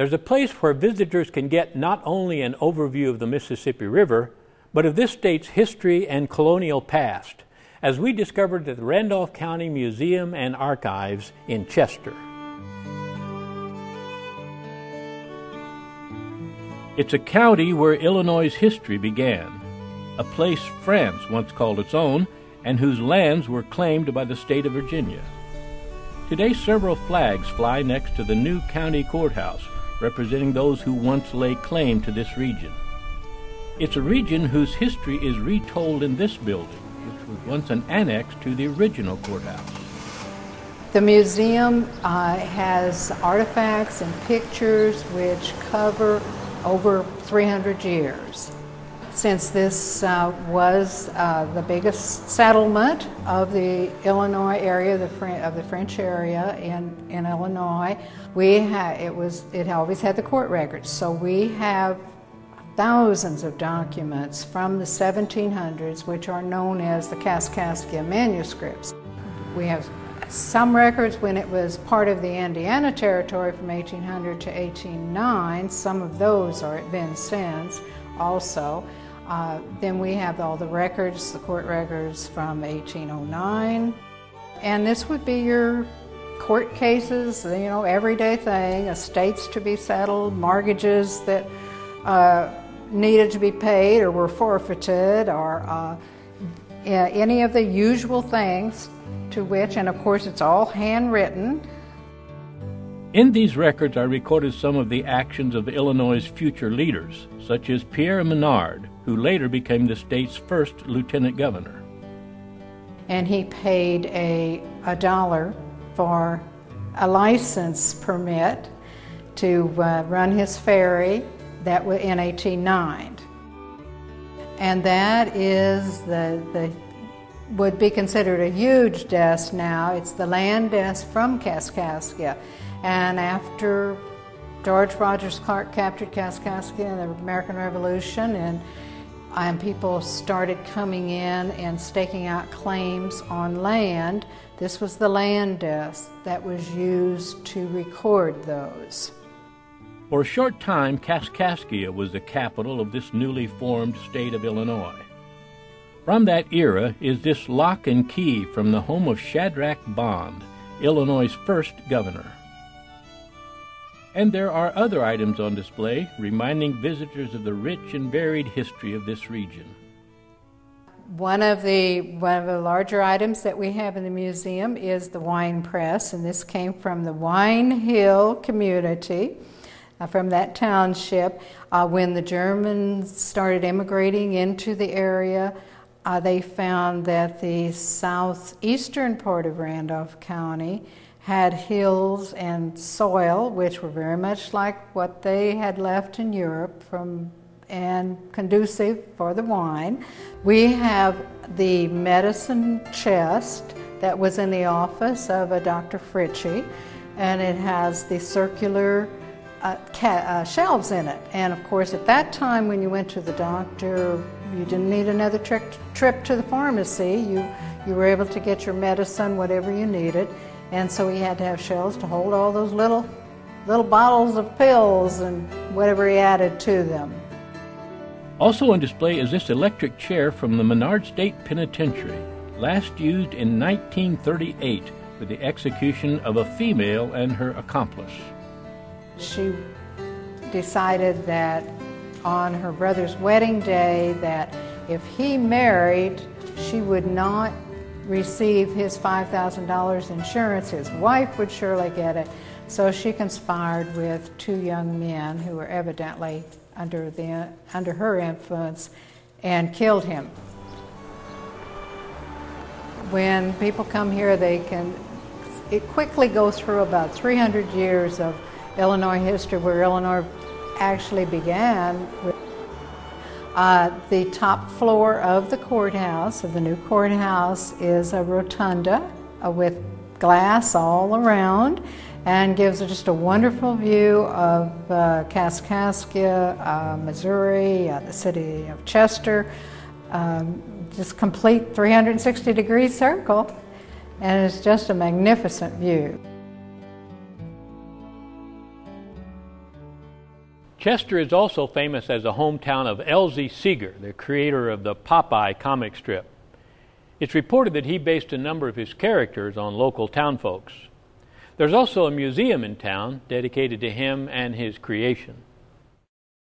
There's a place where visitors can get not only an overview of the Mississippi River, but of this state's history and colonial past, as we discovered at the Randolph County Museum and Archives in Chester. It's a county where Illinois' history began, a place France once called its own, and whose lands were claimed by the state of Virginia. Today, several flags fly next to the new county courthouse, representing those who once lay claim to this region. It's a region whose history is retold in this building, which was once an annex to the original courthouse. The museum uh, has artifacts and pictures which cover over 300 years. Since this uh, was uh, the biggest settlement of the Illinois area, the of the French area in, in Illinois, we it was it always had the court records. So we have thousands of documents from the 1700s, which are known as the Kaskaskia manuscripts. We have some records when it was part of the Indiana Territory from 1800 to 1809. Some of those are at Vincennes also. Uh, then we have all the records, the court records from 1809. And this would be your court cases, you know, everyday thing, estates to be settled, mortgages that uh, needed to be paid or were forfeited, or uh, any of the usual things to which, and of course, it's all handwritten. In these records are recorded some of the actions of Illinois' future leaders, such as Pierre Menard, who later became the state's first lieutenant governor. And he paid a, a dollar for a license permit to uh, run his ferry that was in 1809. And that is the, the would be considered a huge desk now. It's the land desk from Kaskaskia. And after George Rogers Clark captured Kaskaskia in the American Revolution and and people started coming in and staking out claims on land. This was the land desk that was used to record those. For a short time, Kaskaskia was the capital of this newly formed state of Illinois. From that era is this lock and key from the home of Shadrach Bond, Illinois' first governor. And there are other items on display reminding visitors of the rich and varied history of this region. One of the one of the larger items that we have in the museum is the wine press, and this came from the Wine Hill community, uh, from that township. Uh, when the Germans started immigrating into the area, uh, they found that the southeastern part of Randolph County had hills and soil which were very much like what they had left in Europe from and conducive for the wine. We have the medicine chest that was in the office of a Dr. Fritchie, and it has the circular uh, ca- uh, shelves in it. And of course, at that time, when you went to the doctor, you didn't need another tri- trip to the pharmacy. You you were able to get your medicine, whatever you needed. And so he had to have shelves to hold all those little little bottles of pills and whatever he added to them. Also on display is this electric chair from the Menard State Penitentiary, last used in 1938 for the execution of a female and her accomplice. She decided that on her brother's wedding day that if he married, she would not receive his $5,000 insurance. His wife would surely get it. So she conspired with two young men who were evidently under, the, under her influence and killed him. When people come here, they can it quickly goes through about 300 years of Illinois history where Illinois actually began with uh, the top floor of the courthouse, of the new courthouse, is a rotunda uh, with glass all around and gives just a wonderful view of uh, Kaskaskia, uh, Missouri, uh, the city of Chester. Um, just complete 360 degree circle, and it's just a magnificent view. Chester is also famous as the hometown of Elzie Segar, the creator of the Popeye comic strip. It's reported that he based a number of his characters on local townfolks. There's also a museum in town dedicated to him and his creation.